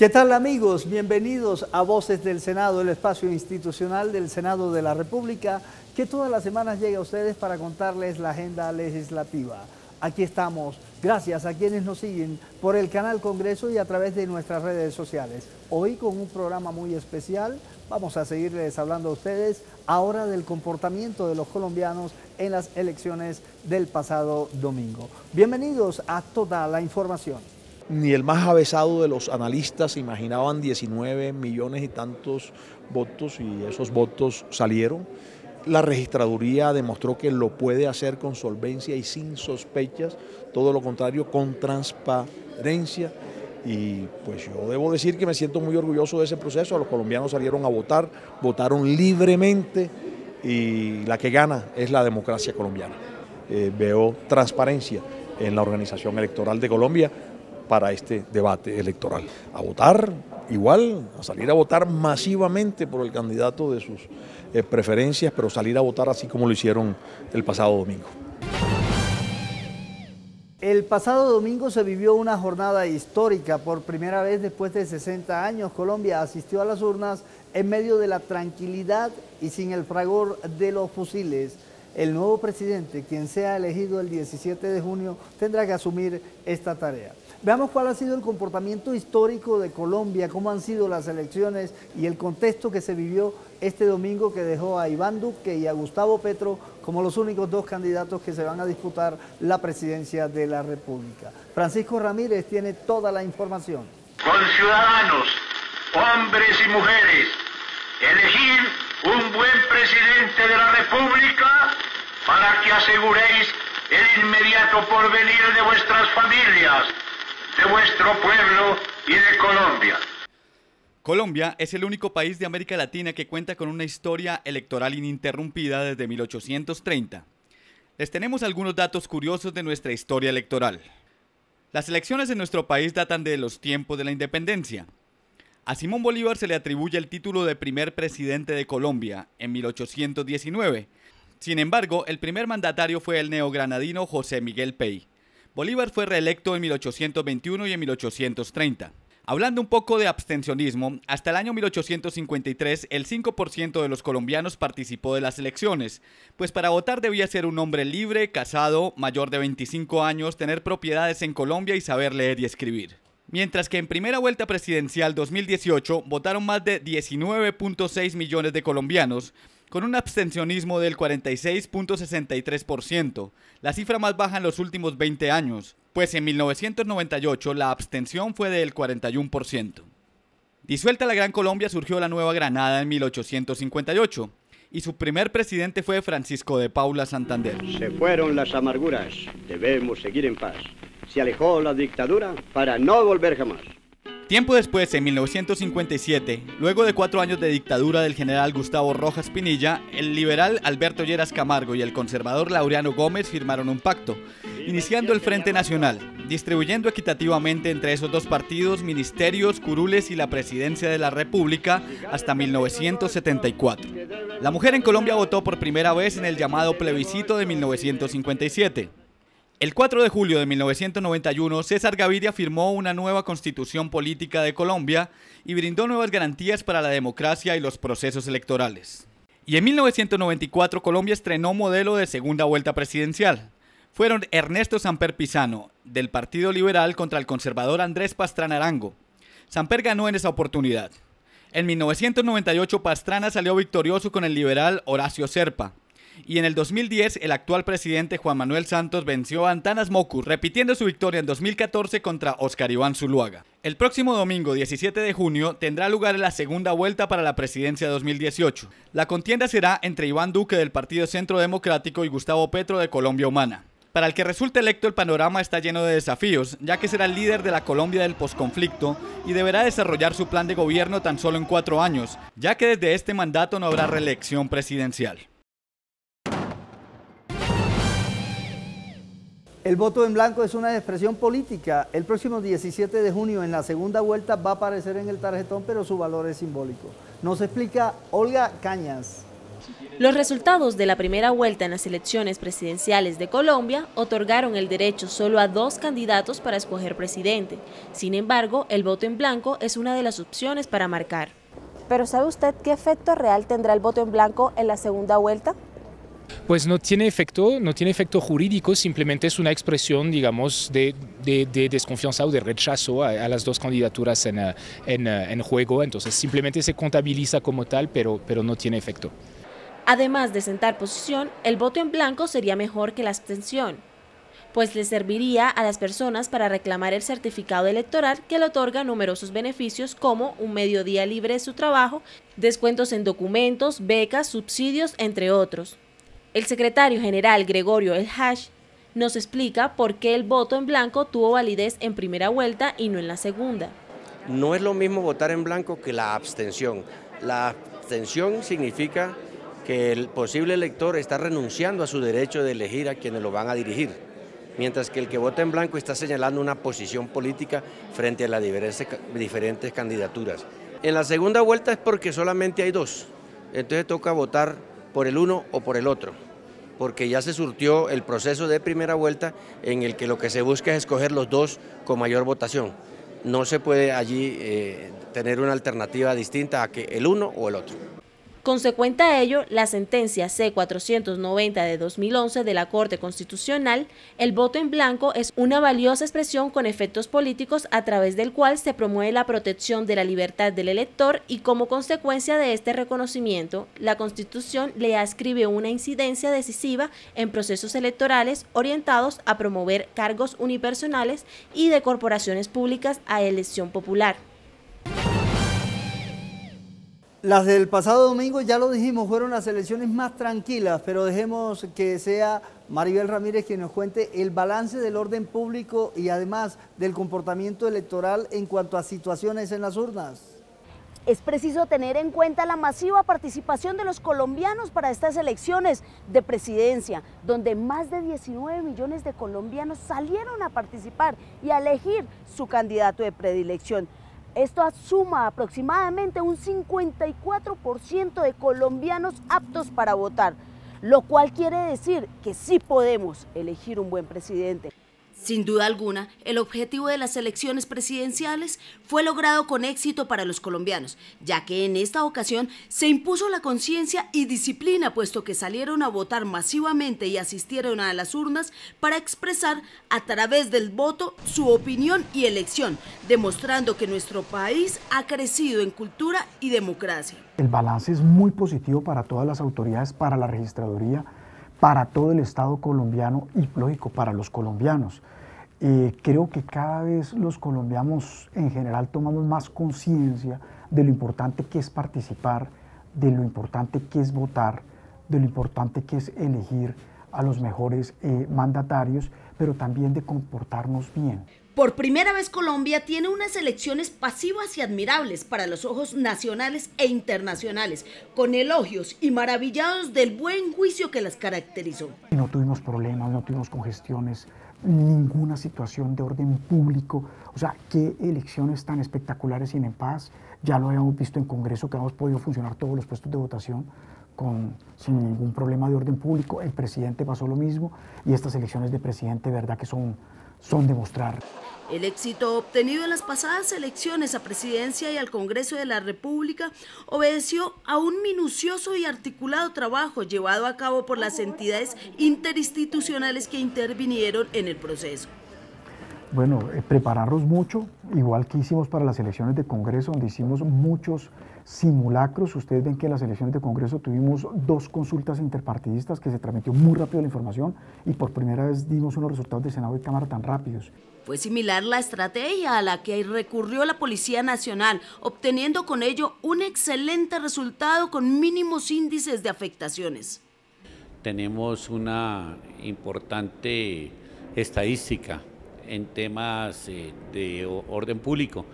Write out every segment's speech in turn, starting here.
¿Qué tal amigos? Bienvenidos a Voces del Senado, el espacio institucional del Senado de la República, que todas las semanas llega a ustedes para contarles la agenda legislativa. Aquí estamos, gracias a quienes nos siguen por el canal Congreso y a través de nuestras redes sociales. Hoy con un programa muy especial, vamos a seguirles hablando a ustedes ahora del comportamiento de los colombianos en las elecciones del pasado domingo. Bienvenidos a toda la información ni el más avesado de los analistas imaginaban 19 millones y tantos votos y esos votos salieron. La registraduría demostró que lo puede hacer con solvencia y sin sospechas, todo lo contrario, con transparencia. Y pues yo debo decir que me siento muy orgulloso de ese proceso. Los colombianos salieron a votar, votaron libremente y la que gana es la democracia colombiana. Eh, veo transparencia en la organización electoral de Colombia para este debate electoral. A votar igual, a salir a votar masivamente por el candidato de sus eh, preferencias, pero salir a votar así como lo hicieron el pasado domingo. El pasado domingo se vivió una jornada histórica. Por primera vez después de 60 años, Colombia asistió a las urnas en medio de la tranquilidad y sin el fragor de los fusiles. El nuevo presidente, quien sea elegido el 17 de junio, tendrá que asumir esta tarea. Veamos cuál ha sido el comportamiento histórico de Colombia, cómo han sido las elecciones y el contexto que se vivió este domingo que dejó a Iván Duque y a Gustavo Petro como los únicos dos candidatos que se van a disputar la presidencia de la República. Francisco Ramírez tiene toda la información. Con ciudadanos, hombres y mujeres, elegir un buen presidente de la República para que aseguréis el inmediato porvenir de vuestras familias de vuestro pueblo y de Colombia. Colombia es el único país de América Latina que cuenta con una historia electoral ininterrumpida desde 1830. Les tenemos algunos datos curiosos de nuestra historia electoral. Las elecciones en nuestro país datan de los tiempos de la independencia. A Simón Bolívar se le atribuye el título de primer presidente de Colombia en 1819. Sin embargo, el primer mandatario fue el neogranadino José Miguel Pey. Bolívar fue reelecto en 1821 y en 1830. Hablando un poco de abstencionismo, hasta el año 1853 el 5% de los colombianos participó de las elecciones, pues para votar debía ser un hombre libre, casado, mayor de 25 años, tener propiedades en Colombia y saber leer y escribir. Mientras que en primera vuelta presidencial 2018 votaron más de 19.6 millones de colombianos, con un abstencionismo del 46.63%, la cifra más baja en los últimos 20 años, pues en 1998 la abstención fue del 41%. Disuelta la Gran Colombia surgió la Nueva Granada en 1858 y su primer presidente fue Francisco de Paula Santander. Se fueron las amarguras, debemos seguir en paz. Se alejó la dictadura para no volver jamás. Tiempo después, en 1957, luego de cuatro años de dictadura del general Gustavo Rojas Pinilla, el liberal Alberto Lleras Camargo y el conservador Laureano Gómez firmaron un pacto, iniciando el Frente Nacional, distribuyendo equitativamente entre esos dos partidos ministerios, curules y la presidencia de la República hasta 1974. La mujer en Colombia votó por primera vez en el llamado plebiscito de 1957. El 4 de julio de 1991, César Gaviria firmó una nueva constitución política de Colombia y brindó nuevas garantías para la democracia y los procesos electorales. Y en 1994 Colombia estrenó modelo de segunda vuelta presidencial. Fueron Ernesto Samper Pizano, del Partido Liberal, contra el conservador Andrés Pastrana Arango. Samper ganó en esa oportunidad. En 1998 Pastrana salió victorioso con el liberal Horacio Serpa y en el 2010 el actual presidente Juan Manuel Santos venció a Antanas Moku, repitiendo su victoria en 2014 contra Oscar Iván Zuluaga. El próximo domingo 17 de junio tendrá lugar la segunda vuelta para la presidencia 2018. La contienda será entre Iván Duque del Partido Centro Democrático y Gustavo Petro de Colombia Humana. Para el que resulte electo el panorama está lleno de desafíos, ya que será el líder de la Colombia del posconflicto y deberá desarrollar su plan de gobierno tan solo en cuatro años, ya que desde este mandato no habrá reelección presidencial. El voto en blanco es una expresión política. El próximo 17 de junio en la segunda vuelta va a aparecer en el tarjetón, pero su valor es simbólico. Nos explica Olga Cañas. Los resultados de la primera vuelta en las elecciones presidenciales de Colombia otorgaron el derecho solo a dos candidatos para escoger presidente. Sin embargo, el voto en blanco es una de las opciones para marcar. Pero ¿sabe usted qué efecto real tendrá el voto en blanco en la segunda vuelta? Pues no tiene efecto, no tiene efecto jurídico, simplemente es una expresión, digamos, de, desconfianza o de rechazo a, las dos candidaturas en, eh, eh, en, juego, entonces simplemente se contabiliza como tal, pero, pero no tiene efecto. Además de sentar posición, el voto en blanco sería mejor que la abstención, pues le serviría a las personas para reclamar el certificado electoral que le otorga numerosos beneficios como un mediodía libre de su trabajo, descuentos en documentos, becas, subsidios, entre otros. El secretario general Gregorio El Hash nos explica por qué el voto en blanco tuvo validez en primera vuelta y no en la segunda. No es lo mismo votar en blanco que la abstención. La abstención significa que el posible elector está renunciando a su derecho de elegir a quienes lo van a dirigir, mientras que el que vota en blanco está señalando una posición política frente a las diferentes, candidaturas. En la segunda vuelta es porque solamente hay dos, entonces toca votar por el uno o por el otro, porque ya se surtió el proceso de primera vuelta en el que lo que se busca es escoger los dos con mayor votación. No se puede allí eh, tener una alternativa distinta a que el uno o el otro. Consecuente a ello, la sentencia C-490 de 2011 de la Corte Constitucional, el voto en blanco es una valiosa expresión con efectos políticos a través del cual se promueve la protección de la libertad del elector y como consecuencia de este reconocimiento, la Constitución le ascribe una incidencia decisiva en procesos electorales orientados a promover cargos unipersonales y de corporaciones públicas a elección popular. Las del pasado domingo, ya lo dijimos, fueron las elecciones más tranquilas, pero dejemos que sea Maribel Ramírez quien nos cuente el balance del orden público y además del comportamiento electoral en cuanto a situaciones en las urnas. Es preciso tener en cuenta la masiva participación de los colombianos para estas elecciones de presidencia, donde más de 19 millones de colombianos salieron a participar y a elegir su candidato de predilección. Esto suma aproximadamente un 54% de colombianos aptos para votar, lo cual quiere decir que sí podemos elegir un buen presidente. Sin duda alguna, el objetivo de las elecciones presidenciales fue logrado con éxito para los colombianos, ya que en esta ocasión se impuso la conciencia y disciplina, puesto que salieron a votar masivamente y asistieron a las urnas para expresar a través del voto su opinión y elección, demostrando que nuestro país ha crecido en cultura y democracia. El balance es muy positivo para todas las autoridades, para la registraduría, para todo el Estado colombiano y, lógico, para los colombianos. Creo que cada vez los colombianos en general tomamos más conciencia de lo importante que es participar, de lo importante que es votar, de lo importante que es elegir a los mejores eh, mandatarios, pero también de comportarnos bien. Por primera vez Colombia tiene unas elecciones pasivas y admirables para los ojos nacionales e internacionales, con elogios y maravillados del buen juicio que las caracterizó. No tuvimos problemas, no tuvimos congestiones, ninguna situación de orden público. O sea, qué elecciones tan espectaculares y en paz. Ya lo habíamos visto en Congreso que hemos podido funcionar todos los puestos de votación con, sin ningún problema de orden público. El presidente pasó lo mismo y estas elecciones de presidente, verdad que son, son demostrar. El éxito obtenido en las pasadas elecciones a presidencia y al Congreso de la República obedeció a un minucioso y articulado trabajo llevado a cabo por las entidades interinstitucionales que intervinieron en el proceso. Bueno, eh, prepararnos mucho, igual que hicimos para las elecciones de Congreso, donde hicimos muchos simulacros. Ustedes ven que en las elecciones de Congreso tuvimos dos consultas interpartidistas que se transmitió muy rápido la información y por primera vez dimos unos resultados de Senado y Cámara tan rápidos. Fue similar la estrategia a la que recurrió la Policía Nacional, obteniendo con ello un excelente resultado con mínimos índices de afectaciones. Tenemos una importante estadística en temas eh, de orden público.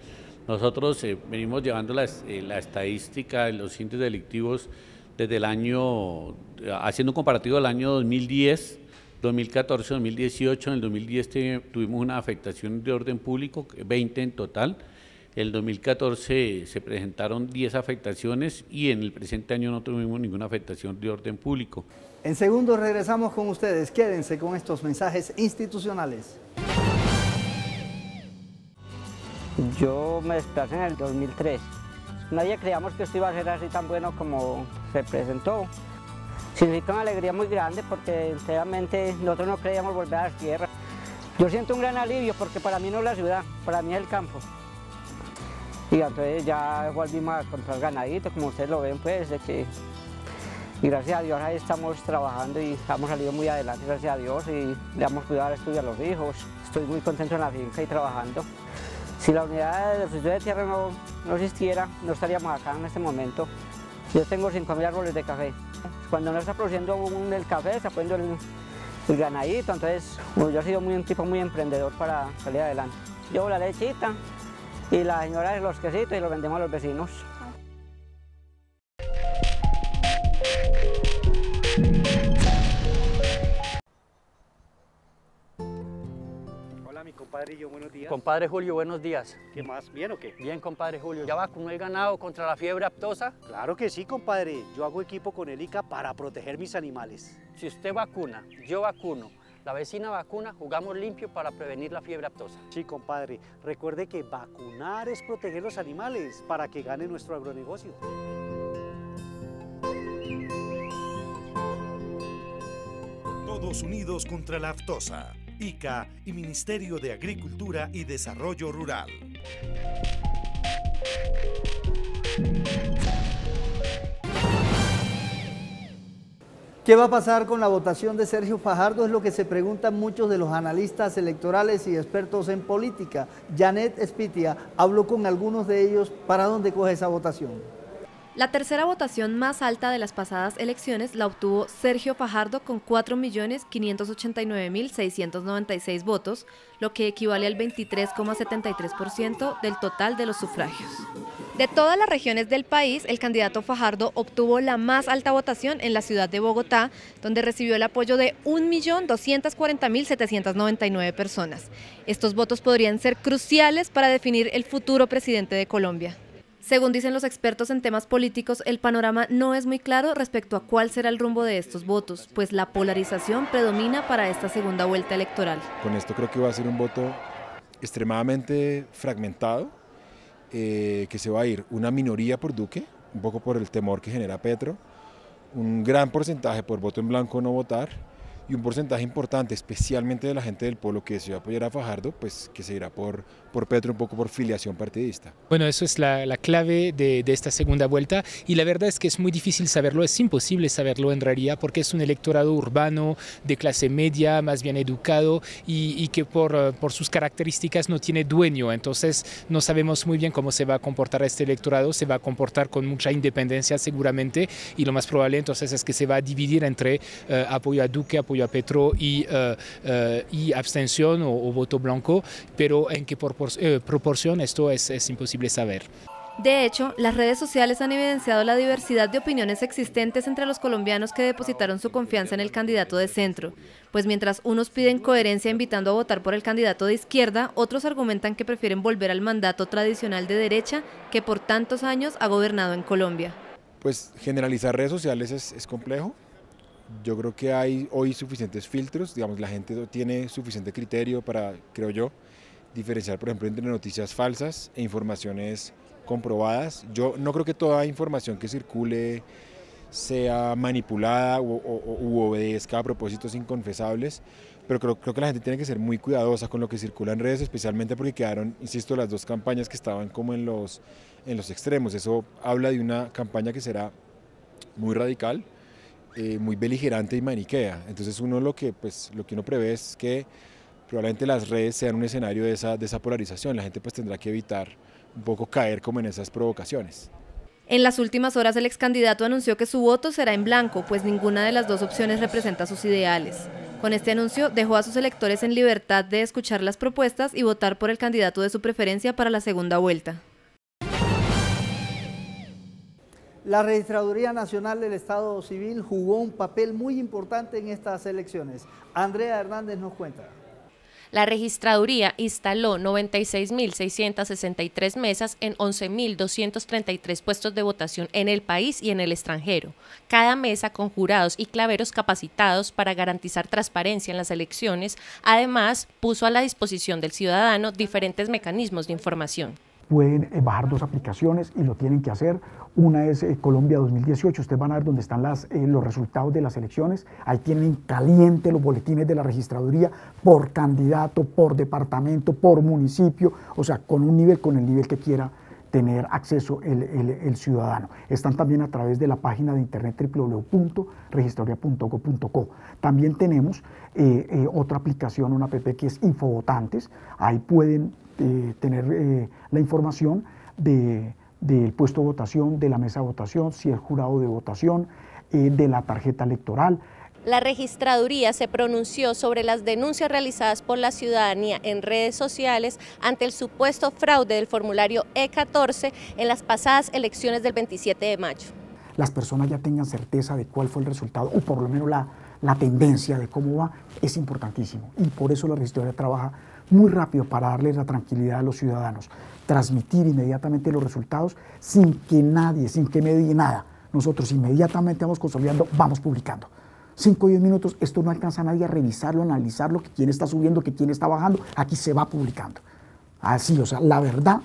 Nosotros eh, venimos llevando la, eh, la, estadística de los índices delictivos desde el año, haciendo un comparativo del año 2010 2014, 2018, en el 2010 tuvimos una afectación de orden público, 20 en total. el 2014 se presentaron 10 afectaciones y en el presente año no tuvimos ninguna afectación de orden público. En segundos regresamos con ustedes. Quédense con estos mensajes institucionales. Yo me desplacé en el 2003. Nadie creíamos que esto iba a ser así tan bueno como se presentó. Significa una alegría muy grande porque sinceramente nosotros no creíamos volver a la tierra. Yo siento un gran alivio porque para mí no es la ciudad, para mí es el campo. Y entonces ya volvimos a encontrar ganadito, como ustedes lo ven, pues, de que... Y gracias a Dios ahí estamos trabajando y hemos salido muy adelante, gracias a Dios, y le hemos cuidado el estudio a los hijos. Estoy muy contento en la finca y trabajando. Si la unidad de oficio de tierra no, no existiera, no estaríamos acá en este momento. Yo tengo 5.000 árboles de café. Cuando no está produciendo el café, está poniendo el, el ganadito, entonces yo he sido un tipo muy emprendedor para salir adelante. Llevo la lechita y la señora de los quesitos y los vendemos a los vecinos. Compadre yo, buenos días. Compadre Julio, buenos días. ¿Qué más? ¿Bien o qué? Bien, compadre Julio. ¿Ya vacunó el ganado contra la fiebre aptosa? Claro que sí, compadre. Yo hago equipo con el ICA para proteger mis animales. Si usted vacuna, yo vacuno, la vecina vacuna, jugamos limpio para prevenir la fiebre aptosa. Sí, compadre. Recuerde que vacunar es proteger los animales para que gane nuestro agronegocio. Todos unidos contra la aftosa. ICA y Ministerio de Agricultura y Desarrollo Rural. ¿Qué va a pasar con la votación de Sergio Fajardo? Es lo que se preguntan muchos de los analistas electorales y expertos en política. Janet Espitia habló con algunos de ellos para dónde coge esa votación. La tercera votación más alta de las pasadas elecciones la obtuvo Sergio Fajardo con 4.589.696 votos, lo que equivale al 23,73% del total de los sufragios. De todas las regiones del país, el candidato Fajardo obtuvo la más alta votación en la ciudad de Bogotá, donde recibió el apoyo de 1.240.799 personas. Estos votos podrían ser cruciales para definir el futuro presidente de Colombia. Según dicen los expertos en temas políticos, el panorama no es muy claro respecto a cuál será el rumbo de estos votos, pues la polarización predomina para esta segunda vuelta electoral. Con esto creo que va a ser un voto extremadamente fragmentado, eh, que se va a ir una minoría por Duque, un poco por el temor que genera Petro, un gran porcentaje por voto en blanco no votar, y un porcentaje importante, especialmente de la gente del pueblo que desea apoyar a Fajardo, pues que se irá por, por Petro un poco por filiación partidista. Bueno, eso es la, la clave de, de, esta segunda vuelta y la verdad es que es muy difícil saberlo, es imposible saberlo en realidad porque es un electorado urbano de clase media, más bien educado y, y que por, por sus características no tiene dueño, entonces no sabemos muy bien cómo se va a comportar este electorado, se va a comportar con mucha independencia seguramente y lo más probable entonces es que se va a dividir entre uh, apoyo a Duque, apoyo a Petro y, uh, y abstención o, o, voto blanco, pero en qué por, eh, proporción esto es, es imposible saber. De hecho, las redes sociales han evidenciado la diversidad de opiniones existentes entre los colombianos que depositaron su confianza en el candidato de centro, pues mientras unos piden coherencia invitando a votar por el candidato de izquierda, otros argumentan que prefieren volver al mandato tradicional de derecha que por tantos años ha gobernado en Colombia. Pues generalizar redes sociales es, es complejo, yo creo que hay hoy suficientes filtros, digamos, la gente tiene suficiente criterio para, creo yo, diferenciar, por ejemplo, entre noticias falsas e informaciones comprobadas. Yo no creo que toda información que circule sea manipulada o, o, u obedezca a propósitos inconfesables, pero creo, creo, que la gente tiene que ser muy cuidadosa con lo que circula en redes, especialmente porque quedaron, insisto, las dos campañas que estaban como en los, en los extremos. Eso habla de una campaña que será muy radical, eh, muy beligerante y maniquea. Entonces uno lo que, pues, lo que uno prevé es que probablemente las redes sean un escenario de esa, de esa polarización. La gente pues tendrá que evitar un poco caer como en esas provocaciones. En las últimas horas el ex candidato anunció que su voto será en blanco, pues ninguna de las dos opciones representa sus ideales. Con este anuncio dejó a sus electores en libertad de escuchar las propuestas y votar por el candidato de su preferencia para la segunda vuelta. La Registraduría Nacional del Estado Civil jugó un papel muy importante en estas elecciones. Andrea Hernández nos cuenta. La registraduría instaló 96.663 mesas en 11.233 puestos de votación en el país y en el extranjero, cada mesa con jurados y claveros capacitados para garantizar transparencia en las elecciones. Además, puso a la disposición del ciudadano diferentes mecanismos de información pueden eh, bajar dos aplicaciones y lo tienen que hacer. Una es eh, Colombia 2018, ustedes van a ver dónde están las, eh, los resultados de las elecciones. Ahí tienen caliente los boletines de la registraduría por candidato, por departamento, por municipio, o sea, con un nivel, con el nivel que quiera tener acceso el, el, ciudadano. Están también a través de la página de internet www.registraduría.go.co. También tenemos otra aplicación, una app que es Infovotantes. Ahí pueden tener la información de del puesto de votación, de la mesa de votación, si es jurado de votación, eh, de la tarjeta electoral. La registraduría se pronunció sobre las denuncias realizadas por la ciudadanía en redes sociales ante el supuesto fraude del formulario E14 en las pasadas elecciones del 27 de mayo. Las personas ya tengan certeza de cuál fue el resultado o por lo menos la, la tendencia de cómo va es importantísimo y por eso la registraduría trabaja muy rápido para darles la tranquilidad a los ciudadanos, transmitir inmediatamente los resultados sin que nadie, sin que me diga nada. Nosotros inmediatamente vamos consolidando, vamos publicando. 5 o 10 minutos, esto no alcanza a nadie a revisarlo, analizarlo, que quién está subiendo, que quién está bajando, aquí se va publicando. Así, o sea, la verdad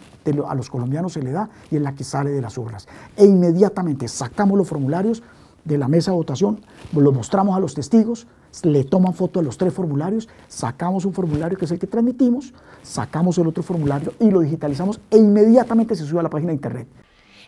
a los colombianos se le da y es la que sale de las urnas. E inmediatamente sacamos los formularios de la mesa de votación, los mostramos a los testigos, le toman foto a los tres formularios, sacamos un formulario que es el que transmitimos, sacamos el otro formulario y lo digitalizamos e inmediatamente se sube a la página de internet.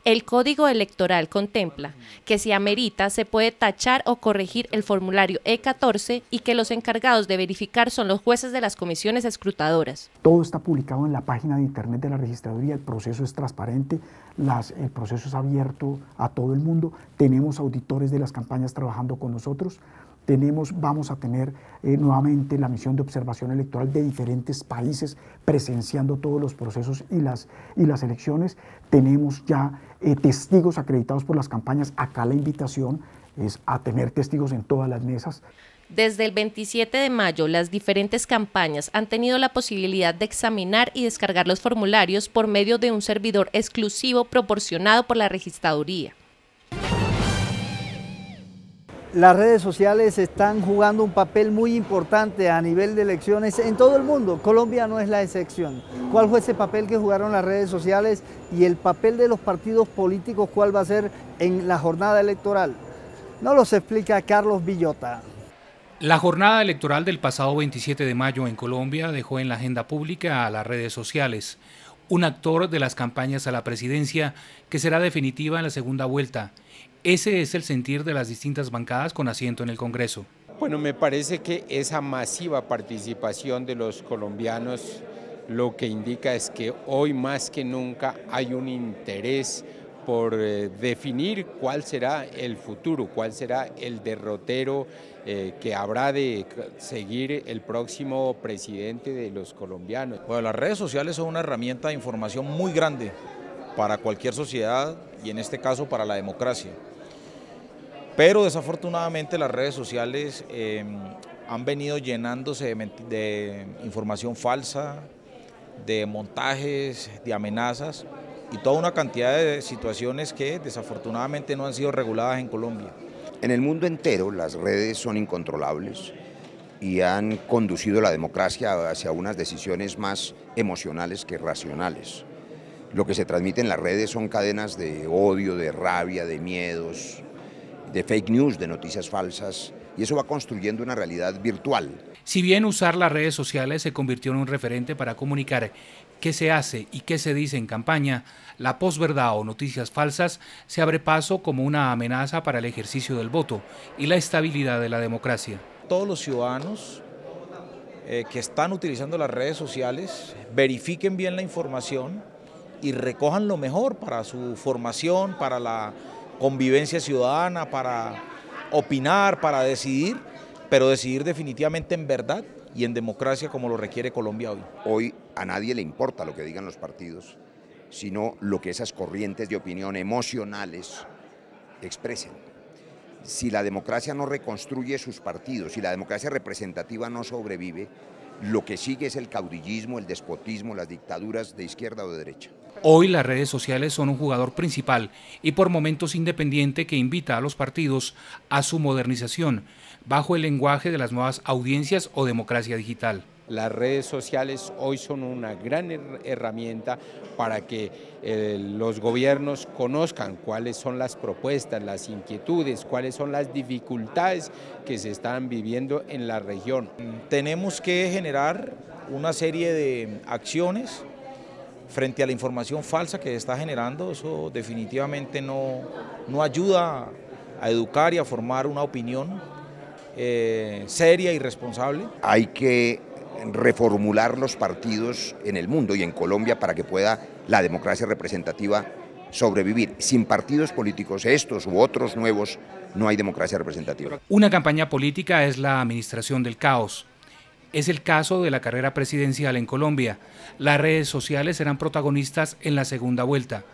El código electoral contempla que si amerita se puede tachar o corregir el formulario E14 y que los encargados de verificar son los jueces de las comisiones escrutadoras. Todo está publicado en la página de internet de la registraduría, el proceso es transparente, el proceso es abierto a todo el mundo, tenemos auditores de las campañas trabajando con nosotros, tenemos, vamos a tener eh, nuevamente la misión de observación electoral de diferentes países presenciando todos los procesos y las, y las elecciones. Tenemos ya eh, testigos acreditados por las campañas. Acá la invitación es a tener testigos en todas las mesas. Desde el 27 de mayo, las diferentes campañas han tenido la posibilidad de examinar y descargar los formularios por medio de un servidor exclusivo proporcionado por la registraduría. Las redes sociales están jugando un papel muy importante a nivel de elecciones en todo el mundo. Colombia no es la excepción. ¿Cuál fue ese papel que jugaron las redes sociales y el papel de los partidos políticos cuál va a ser en la jornada electoral? Nos los explica Carlos Villota. La jornada electoral del pasado 27 de mayo en Colombia dejó en la agenda pública a las redes sociales, un actor de las campañas a la presidencia que será definitiva en la segunda vuelta ese es el sentir de las distintas bancadas con asiento en el Congreso. Bueno, me parece que esa masiva participación de los colombianos lo que indica es que hoy más que nunca hay un interés por eh, definir cuál será el futuro, cuál será el derrotero eh, que habrá de seguir el próximo presidente de los colombianos. Bueno, las redes sociales son una herramienta de información muy grande para cualquier sociedad y en este caso para la democracia. Pero desafortunadamente las redes sociales em, han venido llenándose de, información falsa, de montajes, de amenazas y toda una cantidad de situaciones que desafortunadamente no han sido reguladas en Colombia. En el mundo entero las redes son incontrolables y han conducido la democracia hacia unas decisiones más emocionales que racionales. Lo que se transmite en las redes son cadenas de odio, de rabia, de miedos, de fake news, de noticias falsas, y eso va construyendo una realidad virtual. Si bien usar las redes sociales se convirtió en un referente para comunicar qué se hace y qué se dice en campaña, la posverdad o noticias falsas se abre paso como una amenaza para el ejercicio del voto y la estabilidad de la democracia. Todos los ciudadanos eh, que están utilizando las redes sociales verifiquen bien la información y recojan lo mejor para su formación, para la convivencia ciudadana, para opinar, para decidir, pero decidir definitivamente en verdad y en democracia como lo requiere Colombia hoy. Hoy a nadie le importa lo que digan los partidos, sino lo que esas corrientes de opinión emocionales expresen. Si la democracia no reconstruye sus partidos, si la democracia representativa no sobrevive, lo que sigue es el caudillismo, el despotismo, las dictaduras de izquierda o de derecha. Hoy las redes sociales son un jugador principal y por momentos independiente que invita a los partidos a su modernización bajo el lenguaje de las nuevas audiencias o democracia digital. Las redes sociales hoy son una gran herramienta para que eh, los gobiernos conozcan cuáles son las propuestas, las inquietudes, cuáles son las dificultades que se están viviendo en la región. Tenemos que generar una serie de acciones frente a la información falsa que está generando, eso definitivamente no, no ayuda a educar y a formar una opinión eh, seria y responsable. Hay que reformular los partidos en el mundo y en Colombia para que pueda la democracia representativa sobrevivir. Sin partidos políticos, estos u otros nuevos, no hay democracia representativa. Una campaña política es la administración del caos es el caso de la carrera presidencial en Colombia. Las redes sociales serán protagonistas en la segunda vuelta.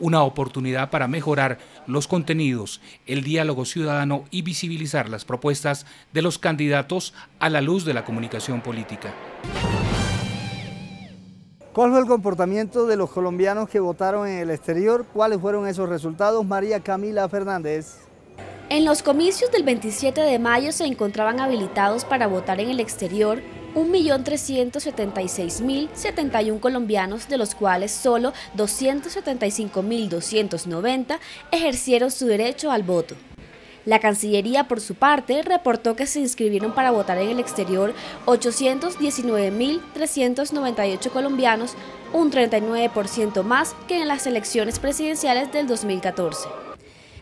Una oportunidad para mejorar los contenidos, el diálogo ciudadano y visibilizar las propuestas de los candidatos a la luz de la comunicación política. ¿Cuál fue el comportamiento de los colombianos que votaron en el exterior? ¿Cuáles fueron esos resultados? María Camila Fernández. En los comicios del 27 de mayo se encontraban habilitados para votar en el exterior 1.376.071 colombianos, de los cuales solo 275.290 ejercieron su derecho al voto. La Cancillería, por su parte, reportó que se inscribieron para votar en el exterior 819.398 colombianos, un 39% más que en las elecciones presidenciales del 2014.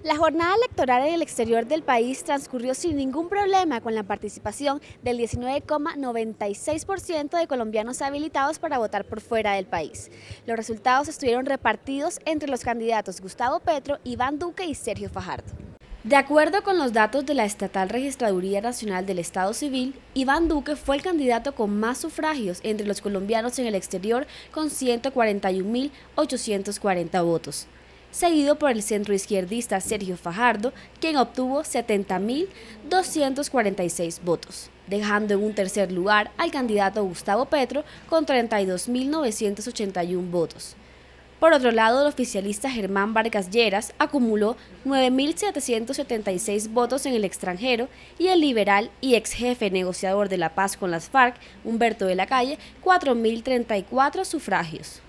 La jornada electoral en el exterior del país transcurrió sin ningún problema con la participación del 19,96% de colombianos habilitados para votar por fuera del país. Los resultados estuvieron repartidos entre los candidatos Gustavo Petro, Iván Duque y Sergio Fajardo. De acuerdo con los datos de la Estatal Registraduría Nacional del Estado Civil, Iván Duque fue el candidato con más sufragios entre los colombianos en el exterior con 141.840 votos seguido por el centroizquierdista Sergio Fajardo, quien obtuvo 70.246 votos, dejando en un tercer lugar al candidato Gustavo Petro con 32.981 votos. Por otro lado, el oficialista Germán Vargas Lleras acumuló 9.776 votos en el extranjero y el liberal y ex jefe negociador de la paz con las FARC, Humberto de la Calle, 4.034 sufragios.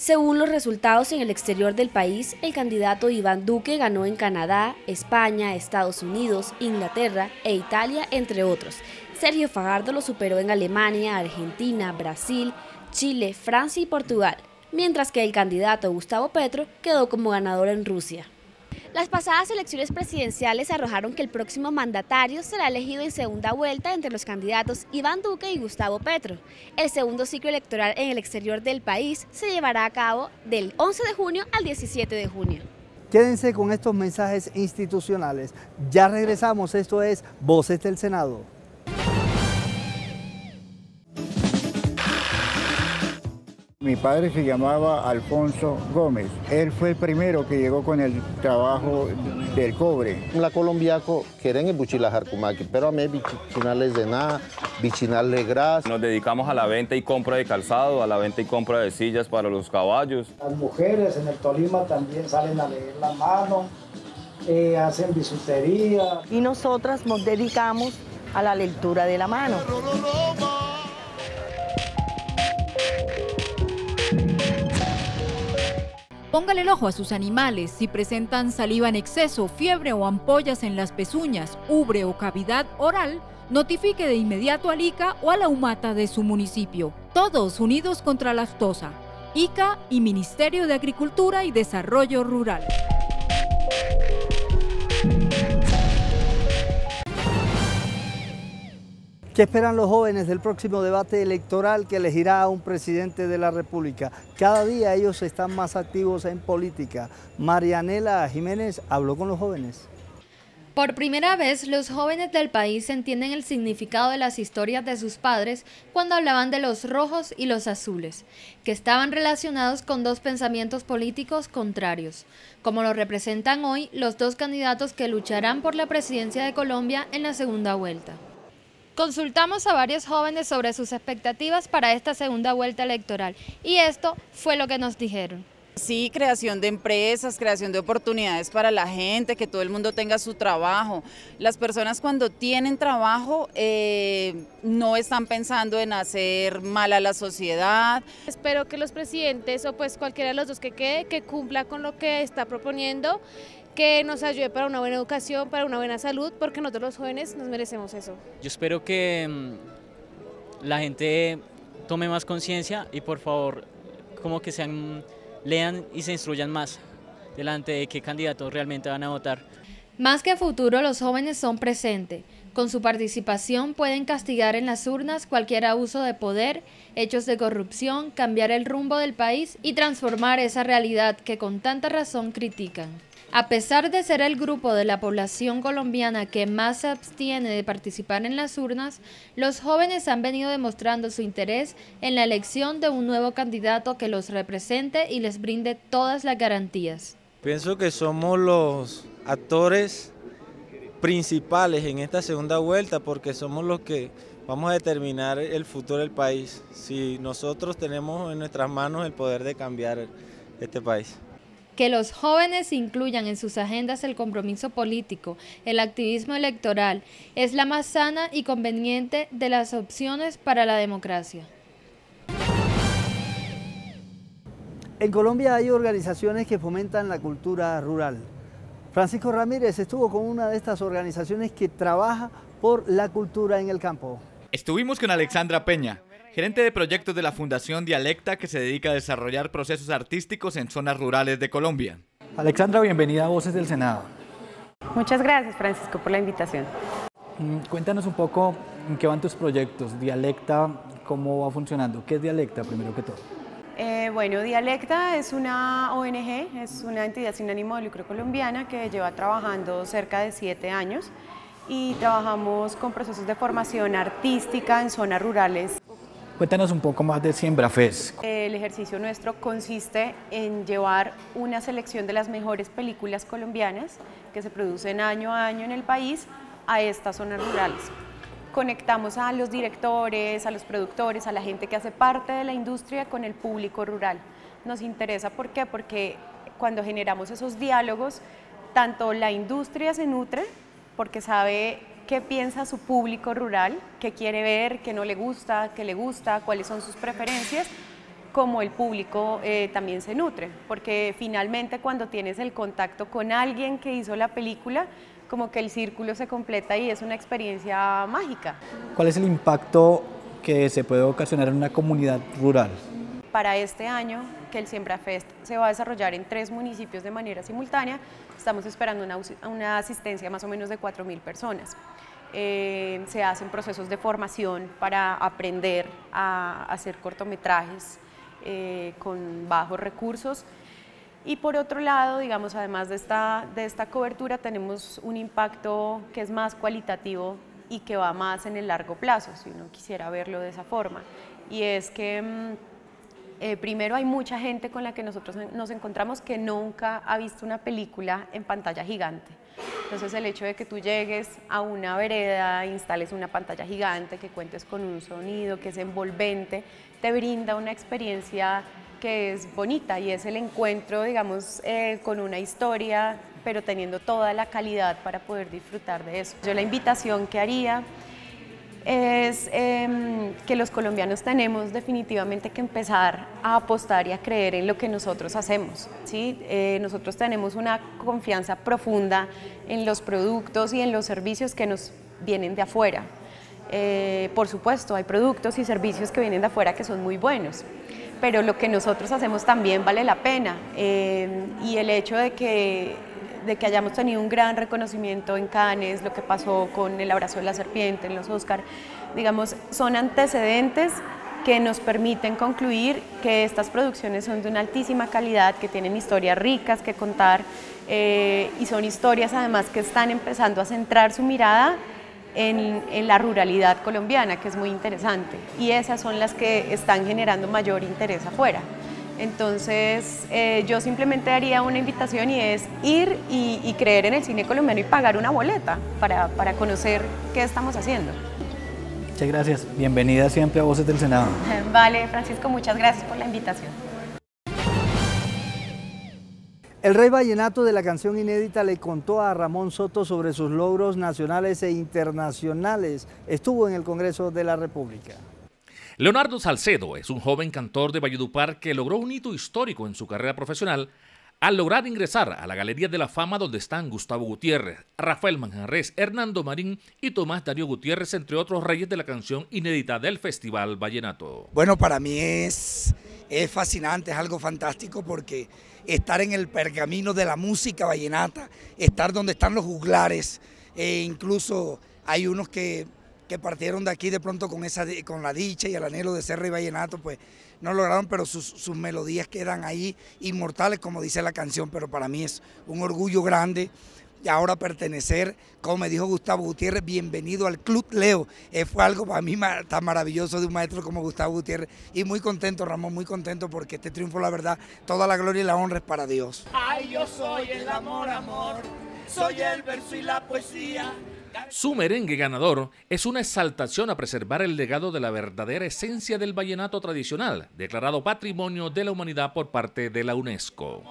Según los resultados en el exterior del país, el candidato Iván Duque ganó en Canadá, España, Estados Unidos, Inglaterra e Italia, entre otros. Sergio Fajardo lo superó en Alemania, Argentina, Brasil, Chile, Francia y Portugal, mientras que el candidato Gustavo Petro quedó como ganador en Rusia. Las pasadas elecciones presidenciales arrojaron que el próximo mandatario será elegido en segunda vuelta entre los candidatos Iván Duque y Gustavo Petro. El segundo ciclo electoral en el exterior del país se llevará a cabo del 11 de junio al 17 de junio. Quédense con estos mensajes institucionales. Ya regresamos, esto es Voces del Senado. Mi padre se llamaba Alfonso Gómez. Él fue el primero que llegó con el trabajo del cobre. La colombiaco quieren buchilajar kumaki, pero a mí bichinales de nada, bichinales gras. Nos dedicamos a la venta y compra de calzado, a la venta y compra de sillas para los caballos. Las mujeres en el Tolima también salen a leer la mano, eh, hacen bisutería. Y nosotras nos dedicamos a la lectura de la mano. Póngale el ojo a sus animales si presentan saliva en exceso, fiebre o ampollas en las pezuñas, ubre o cavidad oral, notifique de inmediato al ICA o a la UMATA de su municipio. Todos unidos contra la aftosa. ICA y Ministerio de Agricultura y Desarrollo Rural. ¿Qué esperan los jóvenes del próximo debate electoral que elegirá a un presidente de la República? Cada día ellos están más activos en política. Marianela Jiménez habló con los jóvenes. Por primera vez, los jóvenes del país entienden el significado de las historias de sus padres cuando hablaban de los rojos y los azules, que estaban relacionados con dos pensamientos políticos contrarios, como lo representan hoy los dos candidatos que lucharán por la presidencia de Colombia en la segunda vuelta. Consultamos a varios jóvenes sobre sus expectativas para esta segunda vuelta electoral y esto fue lo que nos dijeron. Sí, creación de empresas, creación de oportunidades para la gente, que todo el mundo tenga su trabajo. Las personas cuando tienen trabajo eh, no están pensando en hacer mal a la sociedad. Espero que los presidentes o pues cualquiera de los dos que quede, que cumpla con lo que está proponiendo que nos ayude para una buena educación, para una buena salud, porque nosotros los jóvenes nos merecemos eso. Yo espero que mm, la gente tome más conciencia y por favor como que sean lean y se instruyan más delante de qué candidatos realmente van a votar. Más que futuro, los jóvenes son presente. Con su participación pueden castigar en las urnas cualquier abuso de poder, hechos de corrupción, cambiar el rumbo del país y transformar esa realidad que con tanta razón critican. A pesar de ser el grupo de la población colombiana que más se abstiene de participar en las urnas, los jóvenes han venido demostrando su interés en la elección de un nuevo candidato que los represente y les brinde todas las garantías. Pienso que somos los actores principales en esta segunda vuelta porque somos los que vamos a determinar el futuro del país. Si nosotros tenemos en nuestras manos el poder de cambiar este país que los jóvenes incluyan en sus agendas el compromiso político, el activismo electoral, es la más sana y conveniente de las opciones para la democracia. En Colombia hay organizaciones que fomentan la cultura rural. Francisco Ramírez estuvo con una de estas organizaciones que trabaja por la cultura en el campo. Estuvimos con Alexandra Peña, gerente de proyectos de la Fundación Dialecta que se dedica a desarrollar procesos artísticos en zonas rurales de Colombia. Alexandra, bienvenida a Voces del Senado. Muchas gracias, Francisco, por la invitación. Mm, cuéntanos un poco en qué van tus proyectos, Dialecta, cómo va funcionando. ¿Qué es Dialecta, primero que todo? Eh, bueno, Dialecta es una ONG, es una entidad sin ánimo de lucro colombiana que lleva trabajando cerca de siete años y trabajamos con procesos de formación artística en zonas rurales Cuéntanos un poco más de Siembra Fest. El ejercicio nuestro consiste en llevar una selección de las mejores películas colombianas que se producen año a año en el país a estas zonas rurales. Conectamos a los directores, a los productores, a la gente que hace parte de la industria con el público rural. Nos interesa, ¿por qué? Porque cuando generamos esos diálogos, tanto la industria se nutre, porque sabe qué piensa su público rural, qué quiere ver, qué no le gusta, qué le gusta, cuáles son sus preferencias, como el público eh, también se nutre, porque finalmente cuando tienes el contacto con alguien que hizo la película, como que el círculo se completa y es una experiencia mágica. ¿Cuál es el impacto que se puede ocasionar en una comunidad rural? Para este año, que el Siembra Fest se va a desarrollar en tres municipios de manera simultánea, estamos esperando una, asistencia más o menos de 4.000 personas. Eh, se hacen procesos de formación para aprender a hacer cortometrajes eh, con bajos recursos. Y por otro lado, digamos, además de esta, de esta cobertura, tenemos un impacto que es más cualitativo y que va más en el largo plazo, si uno quisiera verlo de esa forma. Y es que mm, eh, primero hay mucha gente con la que nosotros nos encontramos que nunca ha visto una película en pantalla gigante. Entonces el hecho de que tú llegues a una vereda, instales una pantalla gigante, que cuentes con un sonido que es envolvente, te brinda una experiencia que es bonita y es el encuentro, digamos, eh, con una historia, pero teniendo toda la calidad para poder disfrutar de eso. Yo la invitación que haría es em, que los colombianos tenemos definitivamente que empezar a apostar y a creer en lo que nosotros hacemos. ¿sí? Eh, nosotros tenemos una confianza profunda en los productos y en los servicios que nos vienen de afuera. Eh, por supuesto, hay productos y servicios que vienen de afuera que son muy buenos, pero lo que nosotros hacemos también vale la pena. Eh, y el hecho de que de que hayamos tenido un gran reconocimiento en Cannes, lo que pasó con el abrazo de la serpiente en los Oscar, digamos, son antecedentes que nos permiten concluir que estas producciones son de una altísima calidad, que tienen historias ricas que contar eh, y son historias además que están empezando a centrar su mirada en, en, la ruralidad colombiana, que es muy interesante, y esas son las que están generando mayor interés afuera. Entonces, eh, yo simplemente haría una invitación y es ir y, creer en el cine colombiano y pagar una boleta para, conocer qué estamos haciendo. Muchas gracias. Bienvenida siempre a Voces del Senado. Vale, Francisco, muchas gracias por la invitación. El rey vallenato de la canción inédita le contó a Ramón Soto sobre sus logros nacionales e internacionales. Estuvo en el Congreso de la República. Leonardo Salcedo es un joven cantor de Valledupar que logró un hito histórico en su carrera profesional al lograr ingresar a la Galería de la Fama donde están Gustavo Gutiérrez, Rafael Manjarres, Hernando Marín y Tomás Darío Gutiérrez, entre otros reyes de la canción inédita del Festival Vallenato. Bueno, para mí es, es fascinante, es algo fantástico porque estar en el pergamino de la música vallenata, estar donde están los juglares, e incluso hay unos que que partieron de aquí de pronto con, esa, con la dicha y el anhelo de ser rey vallenato, pues no lograron, pero sus, melodías quedan ahí inmortales, como dice la canción, pero para mí es un orgullo grande y ahora pertenecer, como me dijo Gustavo Gutiérrez, bienvenido al Club Leo. Eh, fue algo para mí tan maravilloso de un maestro como Gustavo Gutiérrez. Y muy contento, Ramón, muy contento porque este triunfo, la verdad, toda la gloria y la honra es para Dios. Ay, yo soy el amor, amor, soy el verso y la poesía. Su merengue ganador es una exaltación a preservar el legado de la verdadera esencia del vallenato tradicional, declarado Patrimonio de la Humanidad por parte de la UNESCO.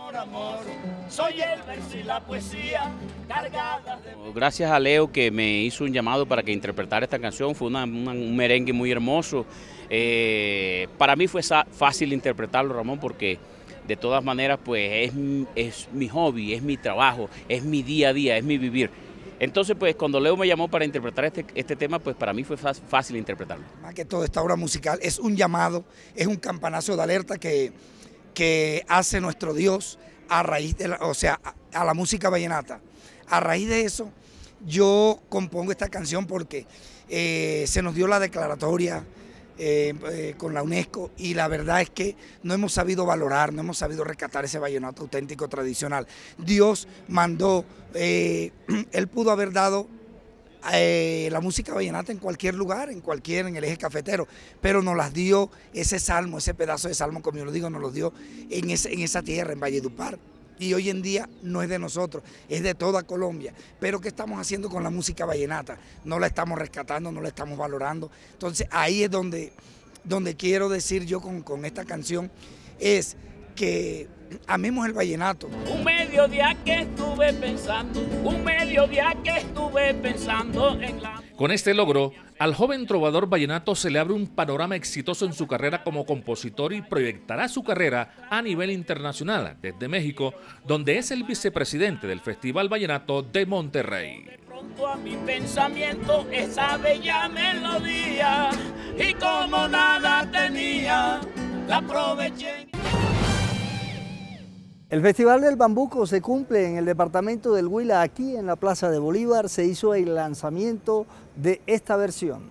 Gracias a Leo que me hizo un llamado para que interpretara esta canción, fue un merengue muy hermoso. Eh, para mí fue fácil interpretarlo, Ramón, porque de todas maneras pues es, es mi hobby, es mi trabajo, es mi día a día, es mi vivir. Entonces, pues cuando Leo me llamó para interpretar este, este tema, pues para mí fue fácil interpretarlo. Más que todo, esta obra musical es un llamado, es un campanazo de alerta que, que hace nuestro Dios a raíz de la, o sea, a, la música vallenata. A raíz de eso, yo compongo esta canción porque eh, se nos dio la declaratoria eh, eh, con la UNESCO y la verdad es que no hemos sabido valorar, no hemos sabido rescatar ese vallenato auténtico tradicional. Dios mandó, eh, Él pudo haber dado la música vallenata en cualquier lugar, en cualquier, en el eje cafetero, pero nos las dio ese salmo, ese pedazo de salmo, como yo lo digo, nos lo dio en, en esa tierra, en Valledupar y hoy en día no es de nosotros, es de toda Colombia. Pero ¿qué estamos haciendo con la música vallenata? No la estamos rescatando, no la estamos valorando. Entonces ahí es donde, donde quiero decir yo con, con esta canción, es que amemos el vallenato. Un mediodía que estuve pensando, un mediodía que estuve pensando en la... Con este logro, al joven trovador vallenato se le abre un panorama exitoso en su carrera como compositor y proyectará su carrera a nivel internacional desde México, donde es el vicepresidente del Festival Vallenato de Monterrey. Pronto a mi pensamiento esa bella melodía y como nada tenía, la aproveché. El Festival del Bambuco se cumple en el departamento del Huila, aquí en la Plaza de Bolívar. Se hizo el lanzamiento de esta versión.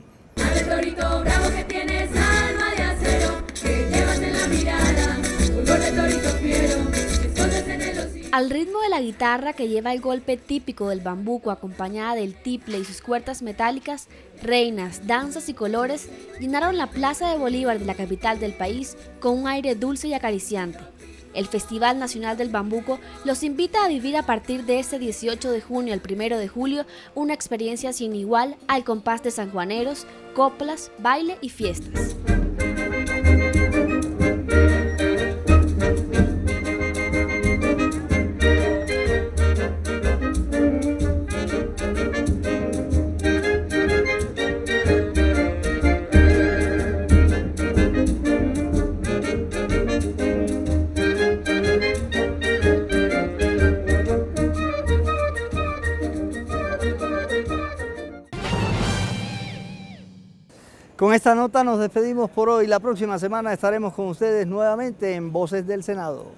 Al ritmo de la guitarra que lleva el golpe típico del bambuco acompañada del tiple y sus cuerdas metálicas, reinas, danzas y colores llenaron la Plaza de Bolívar de la capital del país con un aire dulce y acariciante. El Festival Nacional del Bambuco los invita a vivir a partir de este 18 de junio al 1 de julio una experiencia sin igual al compás de sanjuaneros, coplas, baile y fiestas. Con esta nota nos despedimos por hoy. La próxima semana estaremos con ustedes nuevamente en Voces del Senado.